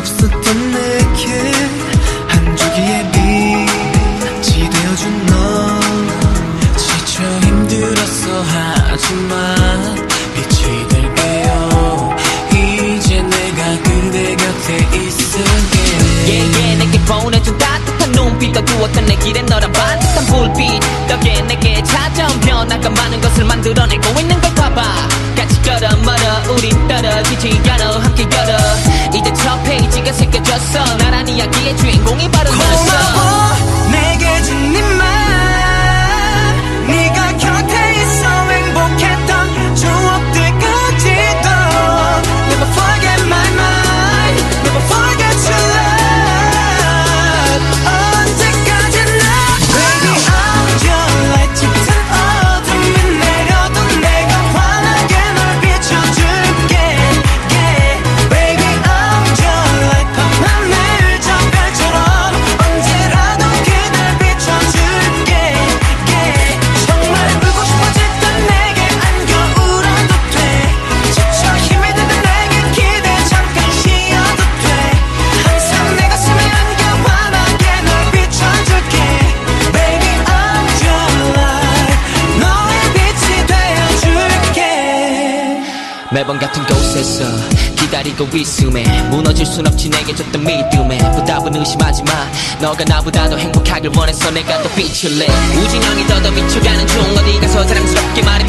없었던 내게 한 줄기의 빛이 되어준 너 지쳐 힘들었어. 하지만 빛이 될게요. 이제 내가 그대 곁에 있을게. yeah, 내게 보내준 따뜻한 눈빛 어두웠던 내 길에 너란 반듯한 불빛. 덕에 내게 찾아온 변화가 많은 것을 만들어내고 있는 걸 봐봐. 같이 걸어 멀어 우린 떨어지지 않아. 함께 열어 매번 같은 곳에서 기다리고 있음에 무너질 순 없지 내게 줬던 믿음에 부답은 의심하지 마. 너가 나보다 더 행복하길 원해서 내가 더 빛을 내. 우진영이 더더 비춰가는 중 어디 가서 자랑스럽게 말이